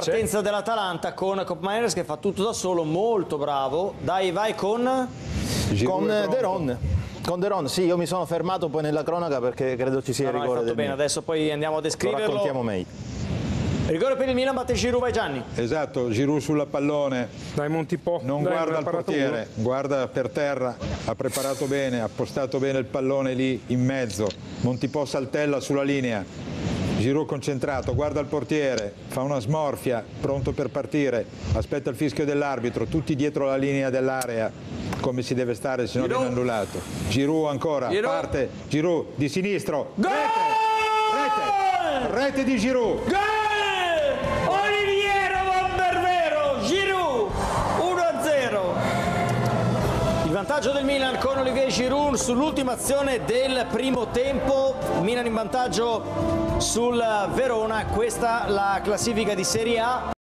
Partenza dell'Atalanta con Copmeiners che fa tutto da solo, molto bravo. Dai, vai con... con De Ron. Con De Ron, sì, io mi sono fermato poi nella cronaca perché credo ci sia No, no, il rigore fatto del bene, Milan. adesso poi andiamo a Lo descriverlo. raccontiamo meglio. Rigore per il Milan, batte Giroud, vai Gianni. Esatto, Giroud sulla pallone, Dai Montipò. non Dai, guarda il portiere, guarda per terra, ha preparato bene, ha postato bene il pallone lì in mezzo, Montipò saltella sulla linea. Giroud concentrato, guarda il portiere, fa una smorfia, pronto per partire, aspetta il fischio dell'arbitro, tutti dietro la linea dell'area, come si deve stare se non viene annullato. Giroud ancora, Giroud. parte, Giroud di sinistro, Gol! rete, rete, rete di Giroud. Gol! Oliviero Bombervero, Giroud, 1-0. Il vantaggio del Milan con Olivier Giroud sull'ultima azione del primo tempo. Milan in vantaggio sul Verona, questa la classifica di Serie A.